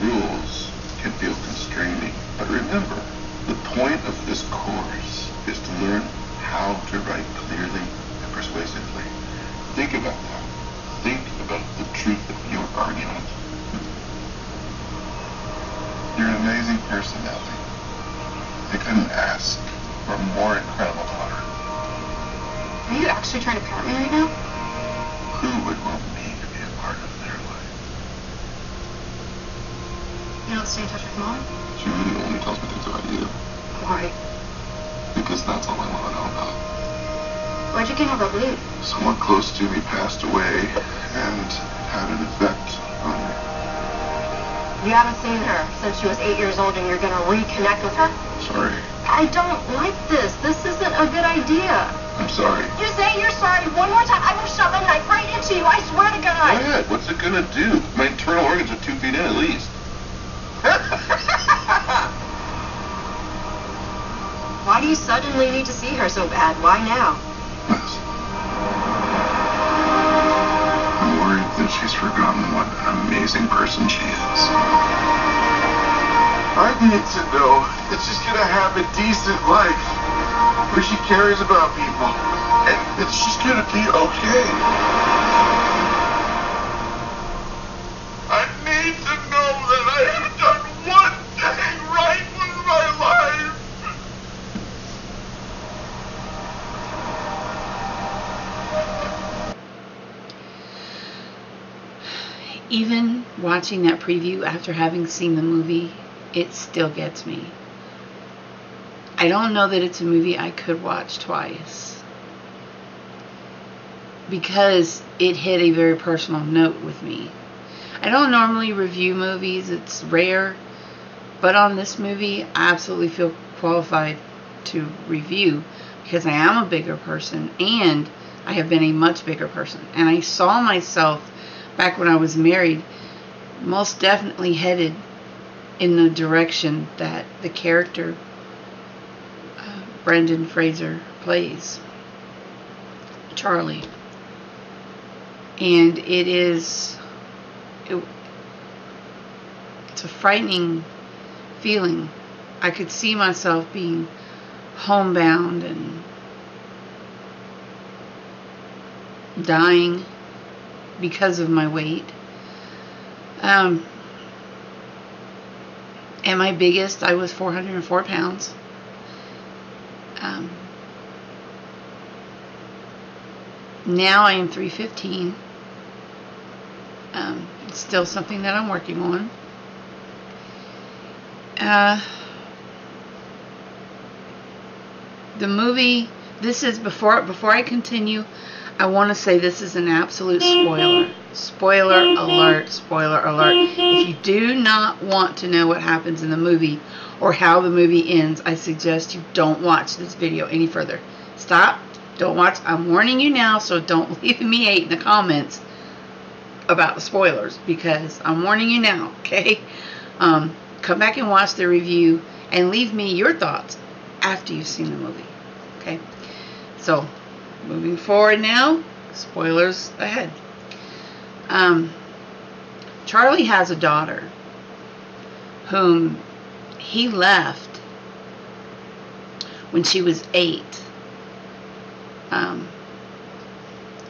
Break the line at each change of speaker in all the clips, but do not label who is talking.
rules can feel constraining, but remember, the point of this course is to learn how to write clearly and persuasively. Think about that. Think about the truth of your argument. You're an amazing person, Ellie. I couldn't ask for a more incredible daughter.
Are you actually trying to parent me right now?
Who would want me to be a part of their life?
Don't stay in touch with mom?
She really only tells me things about you.
Why?
Because that's all I want to know about.
Why'd you get over leave?
Someone close to me passed away and had an effect on me.
You haven't seen her since she was eight years old and you're gonna reconnect with her?
Sorry.
I don't like this. This isn't a good idea.
I'm sorry.
You say you're sorry one more time, I will shove a knife right into you. I swear to
Go
God.
ahead. What's it gonna do? My internal organs are two feet in at least.
Why do you suddenly need to see her so bad? Why now?
Liz. I'm worried that she's forgotten what an amazing person she is. I need to know that she's gonna have a decent life where she cares about people and that she's gonna be okay.
Even watching that preview after having seen the movie, it still gets me. I don't know that it's a movie I could watch twice because it hit a very personal note with me. I don't normally review movies, it's rare, but on this movie, I absolutely feel qualified to review because I am a bigger person and I have been a much bigger person. And I saw myself back when I was married most definitely headed in the direction that the character uh, Fraser plays, Charlie. And it is, it, it's a frightening feeling. I could see myself being homebound and dying because of my weight. Um, my biggest, I was 404 pounds. Um, now I am 315. Um, it's still something that I'm working on. Uh, the movie. This is before before I continue. I want to say this is an absolute spoiler. Spoiler alert, spoiler alert. If you do not want to know what happens in the movie or how the movie ends, I suggest you don't watch this video any further. Stop. Don't watch. I'm warning you now, so don't leave me hate in the comments about the spoilers because I'm warning you now, okay? Um, come back and watch the review and leave me your thoughts after you've seen the movie, okay? So, moving forward now, spoilers ahead. Um, Charlie has a daughter whom he left when she was eight. Um,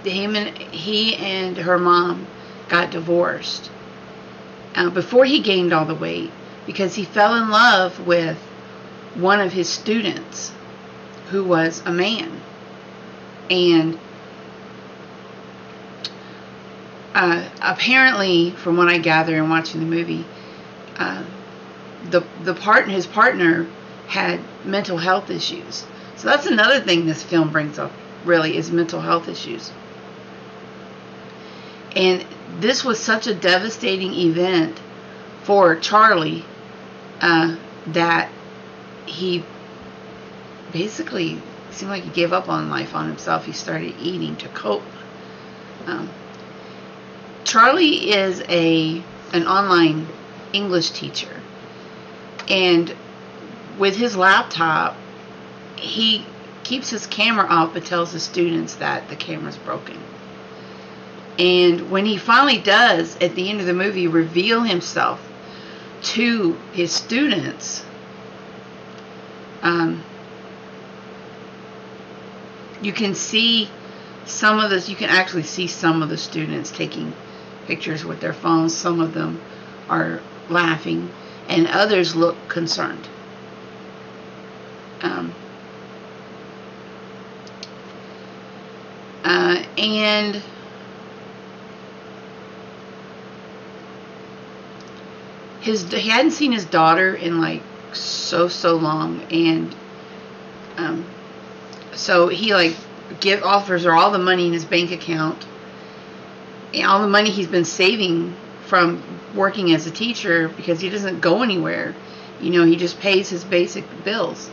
him and he and her mom got divorced uh, before he gained all the weight because he fell in love with one of his students who was a man and uh, apparently, from what I gather in watching the movie, uh, the the part his partner had mental health issues. So that's another thing this film brings up. Really, is mental health issues. And this was such a devastating event for Charlie uh, that he basically seemed like he gave up on life on himself. He started eating to cope. Um, Charlie is a an online English teacher, and with his laptop, he keeps his camera off but tells the students that the camera's broken. And when he finally does, at the end of the movie, reveal himself to his students, um, you can see some of this. You can actually see some of the students taking pictures with their phones. Some of them are laughing, and others look concerned. Um, uh, and his he hadn't seen his daughter in like so so long, and um, so he like give offers her all the money in his bank account, and all the money he's been saving from working as a teacher because he doesn't go anywhere. You know, he just pays his basic bills.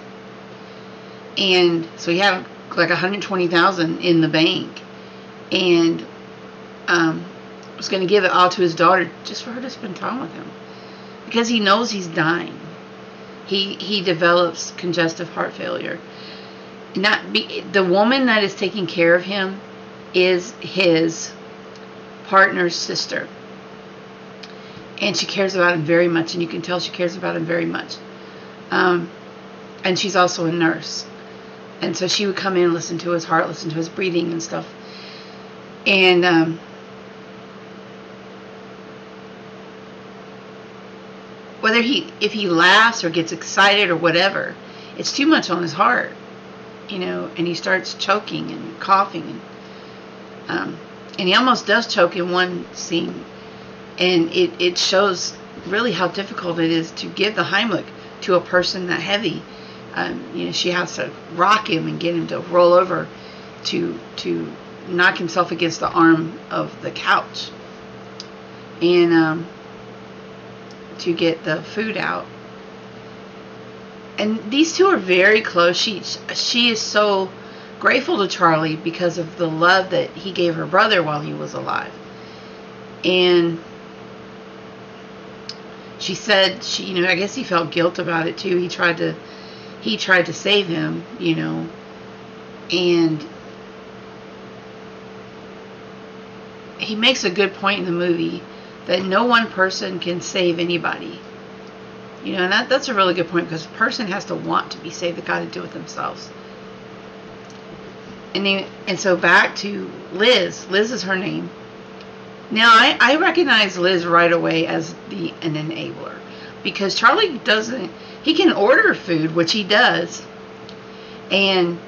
And so he had like 120,000 in the bank and um, was going to give it all to his daughter just for her to spend time with him because he knows he's dying. He he develops congestive heart failure. Not be, the woman that is taking care of him is his partner's sister. And she cares about him very much, and you can tell she cares about him very much. Um, and she's also a nurse. And so she would come in and listen to his heart, listen to his breathing and stuff. And um, whether he if he laughs or gets excited or whatever, it's too much on his heart, you know. And he starts choking and coughing, and um, and he almost does choke in one scene, and it it shows really how difficult it is to give the Heimlich to a person that heavy. Um, you know, she has to rock him and get him to roll over to to knock himself against the arm of the couch. And um, to get the food out. And these two are very close. She she is so grateful to Charlie because of the love that he gave her brother while he was alive. And she said she you know, I guess he felt guilt about it too. He tried to he tried to save him, you know. And he makes a good point in the movie that no one person can save anybody. You know, and that, that's a really good point because a person has to want to be saved. They got to do it themselves. And he, and so back to Liz. Liz is her name. Now I, I recognize Liz right away as the an enabler because Charlie doesn't. He can order food, which he does, and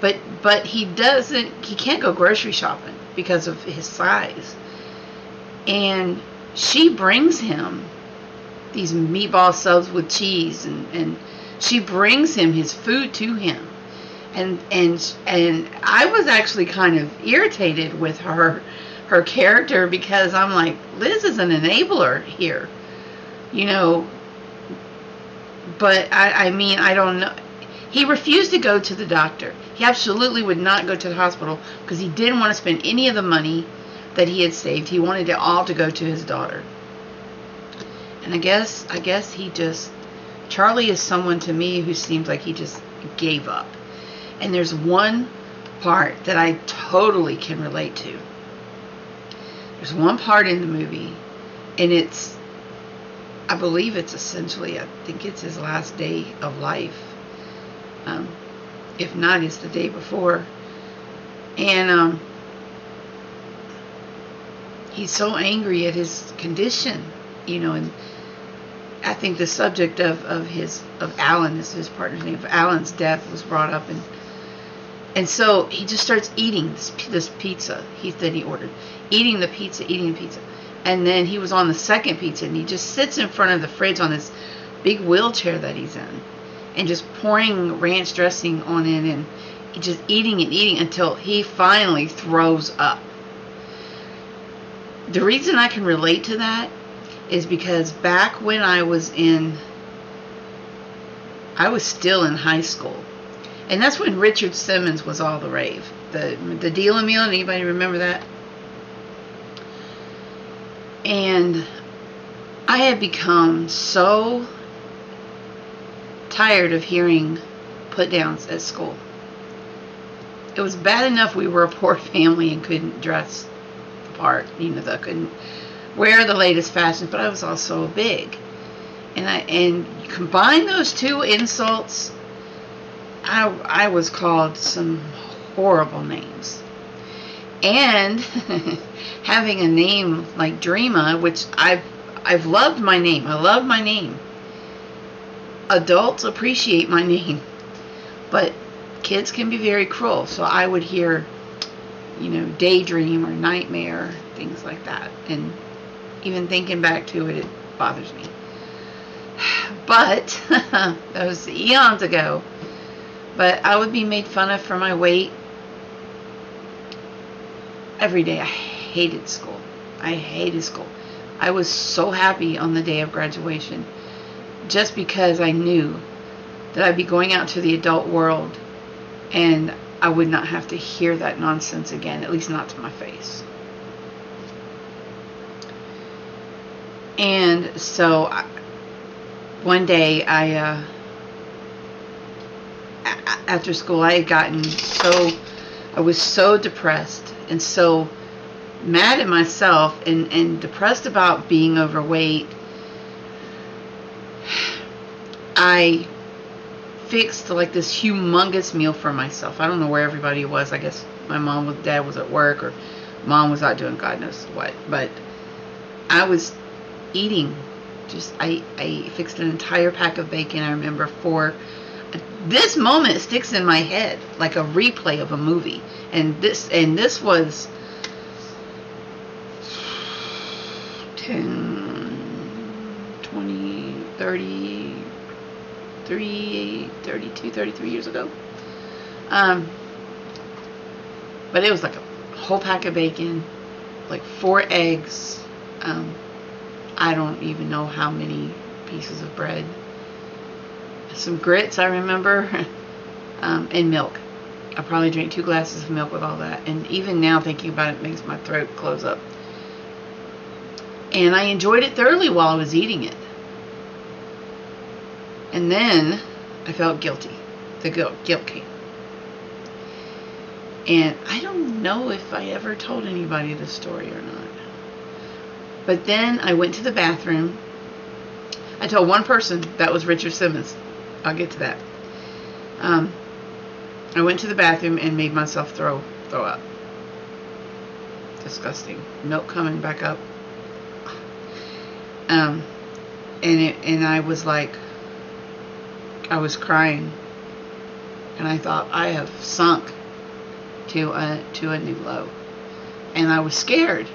but but he doesn't. He can't go grocery shopping because of his size. And she brings him these meatball subs with cheese and, and she brings him his food to him. And and and I was actually kind of irritated with her her character because I'm like, Liz is an enabler here. You know, but I, I mean, I don't know. He refused to go to the doctor. He absolutely would not go to the hospital because he didn't want to spend any of the money that he had saved. He wanted it all to go to his daughter. And I guess I guess he just Charlie is someone to me who seems like he just gave up. And there's one part that I totally can relate to. There's one part in the movie and it's I believe it's essentially I think it's his last day of life. Um, if not, it's the day before. And um, he's so angry at his condition, you know, and I think the subject of, of his of Alan is his partner's name. Alan's death was brought up, and and so he just starts eating this, this pizza he that he ordered, eating the pizza, eating the pizza, and then he was on the second pizza, and he just sits in front of the fridge on this big wheelchair that he's in, and just pouring ranch dressing on it, and just eating and eating until he finally throws up the reason I can relate to that is because back when I was in, I was still in high school. And that's when Richard Simmons was all the rave. The, the Deal Meal, anybody remember that? And I had become so tired of hearing put downs at school. It was bad enough we were a poor family and couldn't dress the part, you know, the, couldn't wear the latest fashions, but I was also big. And I and combine those two insults, I I was called some horrible names. And having a name like Dreama, which I've I've loved my name. I love my name. Adults appreciate my name. But kids can be very cruel. So I would hear, you know, daydream or nightmare, things like that. And even thinking back to it, it bothers me. But that was eons ago. But I would be made fun of for my weight every day. I hated school. I hated school. I was so happy on the day of graduation just because I knew that I'd be going out to the adult world and I would not have to hear that nonsense again, at least not to my face. And so one day I, uh, after school, I had gotten so, I was so depressed and so mad at myself and, and depressed about being overweight. I fixed like this humongous meal for myself. I don't know where everybody was. I guess my mom with dad was at work or mom was out doing God knows what. But I was eating. Just I, I fixed an entire pack of bacon I remember for this moment sticks in my head like a replay of a movie. And this and this was 10 20 30 3 32 33 years ago. Um but it was like a whole pack of bacon like four eggs um I don't even know how many pieces of bread. Some grits I remember um, and milk. I probably drank two glasses of milk with all that. And even now thinking about it makes my throat close up. And I enjoyed it thoroughly while I was eating it. And then I felt guilty. The guilt, guilt came. And I don't know if I ever told anybody this story or not but then I went to the bathroom I told one person that was Richard Simmons I'll get to that. Um, I went to the bathroom and made myself throw throw up. Disgusting. Milk coming back up. Um, and it and I was like, I was crying, and I thought I have sunk to a to a new low, and I was scared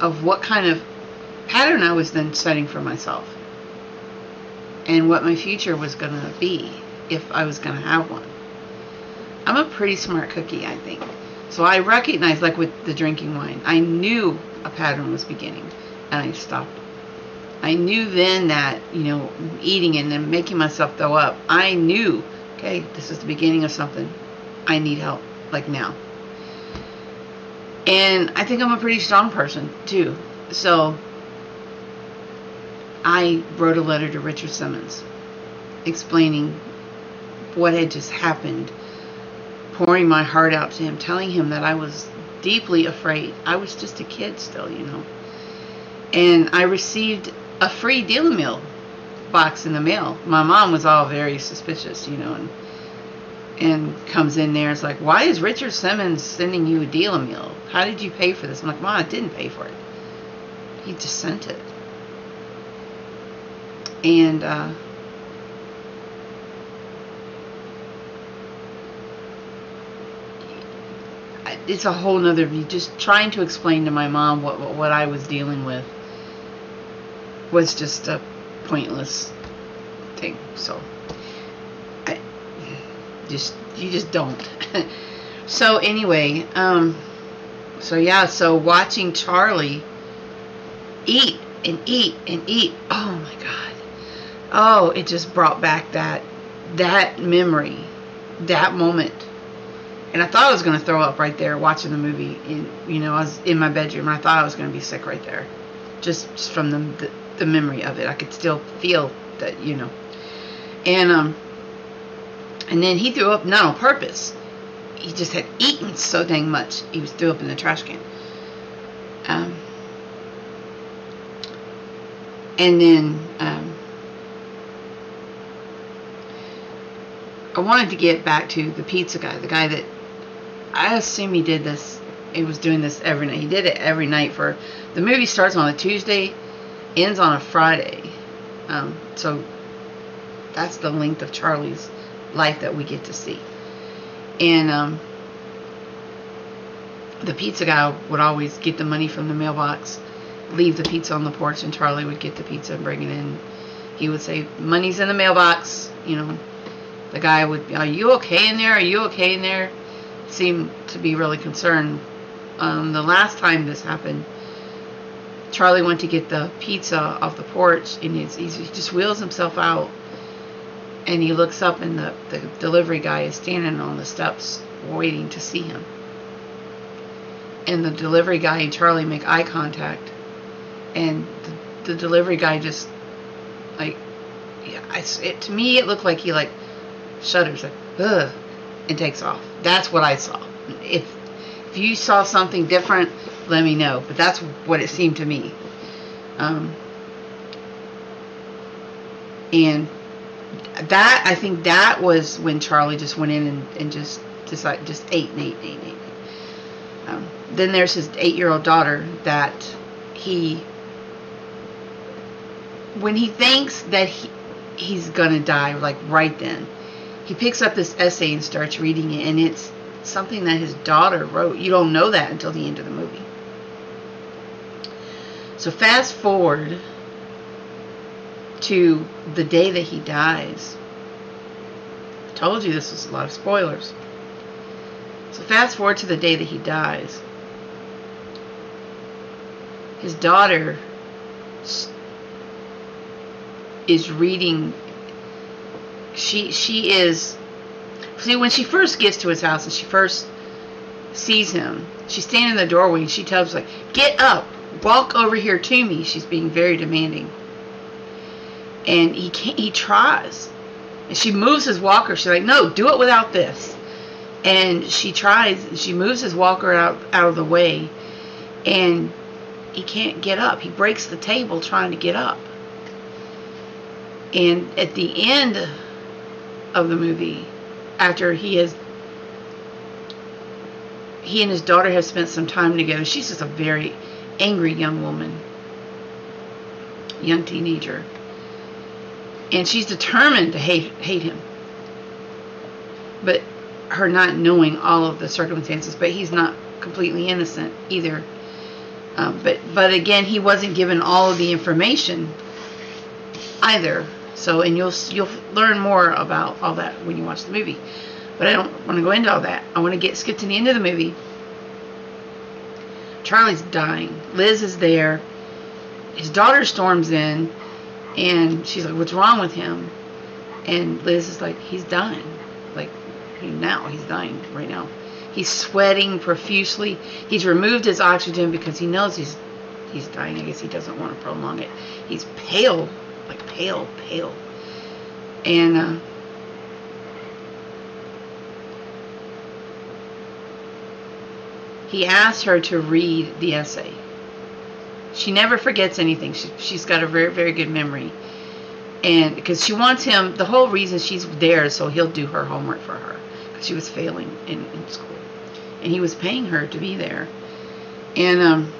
of what kind of pattern I was then setting for myself and what my future was going to be if I was going to have one. I'm a pretty smart cookie, I think. So I recognized, like with the drinking wine, I knew a pattern was beginning and I stopped. I knew then that, you know, eating and then making myself throw up, I knew, okay, this is the beginning of something. I need help, like now. And I think I'm a pretty strong person, too. So I wrote a letter to Richard Simmons explaining what had just happened, pouring my heart out to him, telling him that I was deeply afraid. I was just a kid still, you know. And I received a free Deal-A-Meal box in the mail. My mom was all very suspicious, you know, and and comes in there. It's like, why is Richard Simmons sending you a Deal-A-Meal? How did you pay for this? I'm like, Mom, I didn't pay for it. He just sent it and uh, it's a whole nother view. Just trying to explain to my mom what what I was dealing with was just a pointless thing. So just you just don't. so anyway, um, so yeah, so watching Charlie eat and eat and eat. Oh my god oh, it just brought back that that memory, that moment. And I thought I was going to throw up right there watching the movie. In you know, I was in my bedroom. And I thought I was going to be sick right there, just, just from the, the the memory of it. I could still feel that, you know. And um, and then he threw up not on purpose. He just had eaten so dang much. He was threw up in the trash can. Um, and then um, I wanted to get back to the pizza guy, the guy that I assume he did this. He was doing this every night. He did it every night for the movie starts on a Tuesday, ends on a Friday. Um, so that's the length of Charlie's life that we get to see. And um, the pizza guy would always get the money from the mailbox, leave the pizza on the porch, and Charlie would get the pizza and bring it in. He would say, "Money's in the mailbox," you know. The guy would, "Are you okay in there? Are you okay in there?" Seemed to be really concerned. Um, the last time this happened, Charlie went to get the pizza off the porch, and he just wheels himself out, and he looks up, and the, the delivery guy is standing on the steps waiting to see him. And the delivery guy and Charlie make eye contact, and the, the delivery guy just like, yeah, I, it, to me it looked like he like shudders like, ugh, and takes off. That's what I saw. If if you saw something different, let me know. But that's what it seemed to me. Um, and that I think that was when Charlie just went in and, and just like just ate and ate and ate and ate. Um, then there's his eight-year-old daughter that he when he thinks that he he's gonna die like right then he picks up this essay and starts reading it and it's something that his daughter wrote you don't know that until the end of the movie so fast forward to the day that he dies. I told you this was a lot of spoilers. So fast forward to the day that he dies. His daughter is reading. She she is see when she first gets to his house and she first sees him she's standing in the doorway and she tells him like get up. Walk over here to me. She's being very demanding and he can't he tries. And she moves his walker. She's like no do it without this. And she tries she moves his walker out out of the way. And he can't get up. He breaks the table trying to get up. And at the end of the movie, after he has he and his daughter have spent some time together, she's just a very angry young woman, young teenager. And she's determined to hate hate him. But her not knowing all of the circumstances, but he's not completely innocent either. Um, but but again, he wasn't given all of the information either. So, and you'll you'll learn more about all that when you watch the movie. But I don't want to go into all that. I want to get skip to the end of the movie. Charlie's dying. Liz is there. His daughter storms in, and she's like, "What's wrong with him?" And Liz is like, "He's dying. Like now, he's dying right now. He's sweating profusely. He's removed his oxygen because he knows he's he's dying. I guess he doesn't want to prolong it. He's pale like pale, pale. And uh, he asked her to read the essay. She never forgets anything. She, she's got a very, very good memory. And because she wants him, the whole reason she's there is so he'll do her homework for her. Because she was failing in, in school. And he was paying her to be there. And um,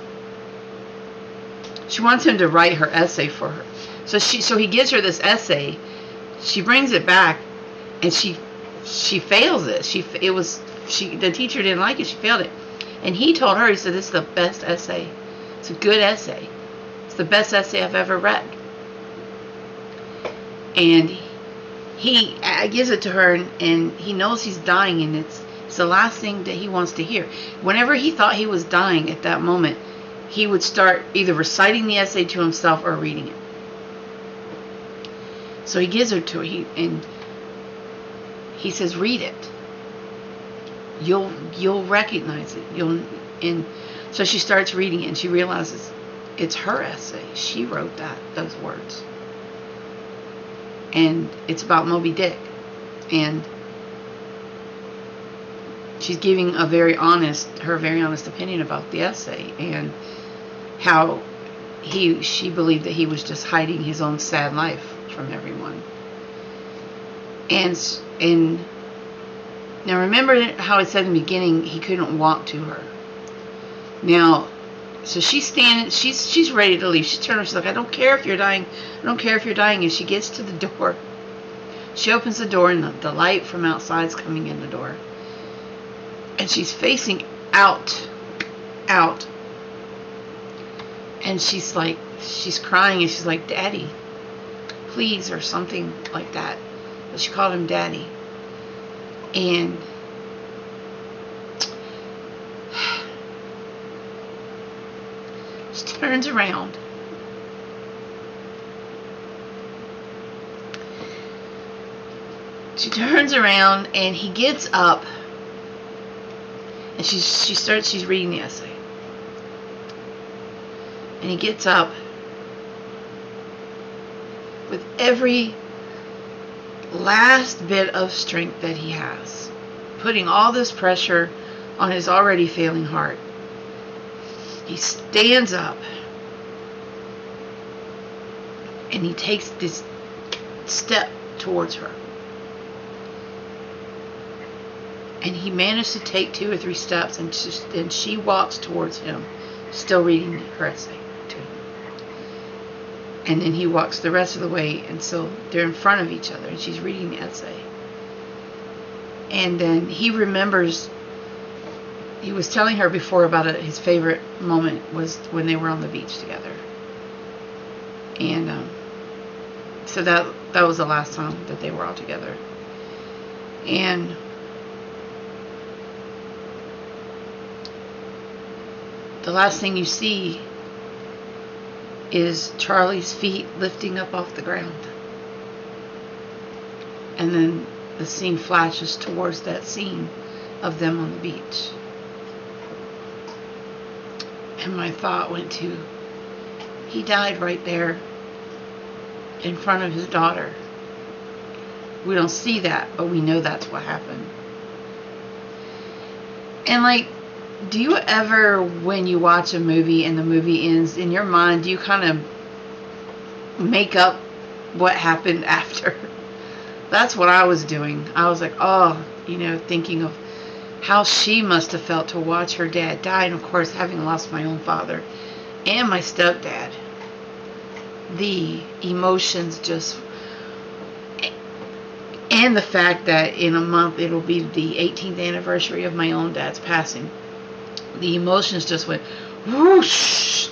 she wants him to write her essay for her. So she so he gives her this essay. She brings it back, and she she fails it. She it was she the teacher didn't like it. She failed it, and he told her he said this is the best essay. It's a good essay. It's the best essay I've ever read. And he gives it to her, and, and he knows he's dying, and it's it's the last thing that he wants to hear. Whenever he thought he was dying at that moment, he would start either reciting the essay to himself or reading it. So he gives her to her, he, and he says, "Read it. You'll you'll recognize it. You'll." And so she starts reading it, and she realizes it's her essay. She wrote that those words, and it's about Moby Dick, and she's giving a very honest, her very honest opinion about the essay, and how he she believed that he was just hiding his own sad life from everyone. And and now remember how I said in the beginning he couldn't walk to her. Now, so she's standing. She's she's ready to leave. She turns, She's like, I don't care if you're dying. I don't care if you're dying. And she gets to the door. She opens the door, and the, the light from outside is coming in the door. And she's facing out, out. And she's like, she's crying, and she's like, Daddy, please, or something like that. But she called him Daddy. And she turns around. She turns around and he gets up and she she starts she's reading the essay. And he gets up with every last bit of strength that he has, putting all this pressure on his already failing heart. He stands up and he takes this step towards her. And he managed to take two or three steps, and and she walks towards him, still reading her essay to him. And then he walks the rest of the way, and so they're in front of each other, and she's reading the essay. And then he remembers. He was telling her before about it, his favorite moment was when they were on the beach together. And um, so that that was the last time that they were all together. And the last thing you see is Charlie's feet lifting up off the ground. And then the scene flashes towards that scene of them on the beach. And my thought went to, he died right there in front of his daughter. We don't see that, but we know that's what happened. And like, do you ever, when you watch a movie and the movie ends, in your mind, do you kind of make up what happened after? That's what I was doing. I was like, oh, you know, thinking of how she must have felt to watch her dad die, and of course, having lost my own father and my stepdad. The emotions just. And the fact that in a month it'll be the 18th anniversary of my own dad's passing the emotions just went whoosh.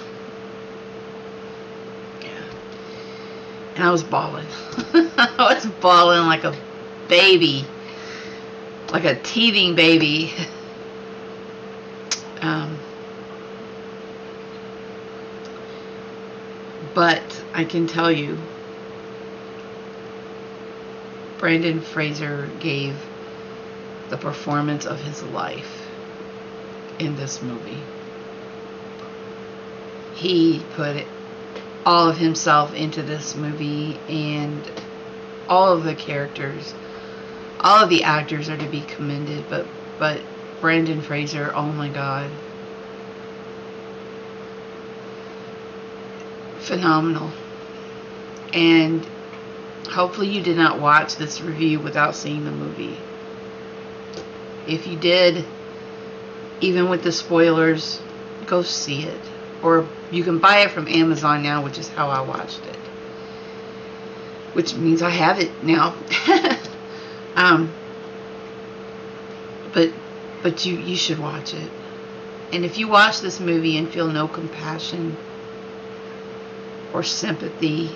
Yeah. And I was bawling. I was bawling like a baby. Like a teething baby. Um, but I can tell you, Brendan Fraser gave the performance of his life in this movie. He put all of himself into this movie, and all of the characters, all of the actors are to be commended. But but Brendan Fraser, oh my God, phenomenal. And hopefully you did not watch this review without seeing the movie. If you did, even with the spoilers, go see it. Or you can buy it from Amazon now, which is how I watched it. Which means I have it now. um, but but you you should watch it. And if you watch this movie and feel no compassion or sympathy,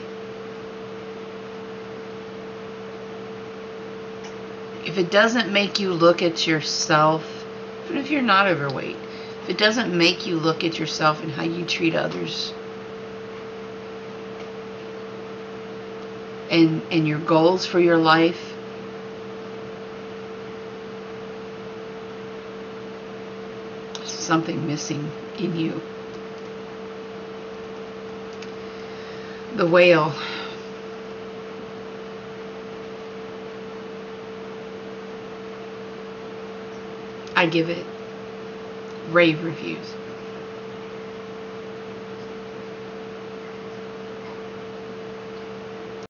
if it doesn't make you look at yourself even if you're not overweight, if it doesn't make you look at yourself and how you treat others and and your goals for your life, something missing in you. The whale. I give it rave reviews.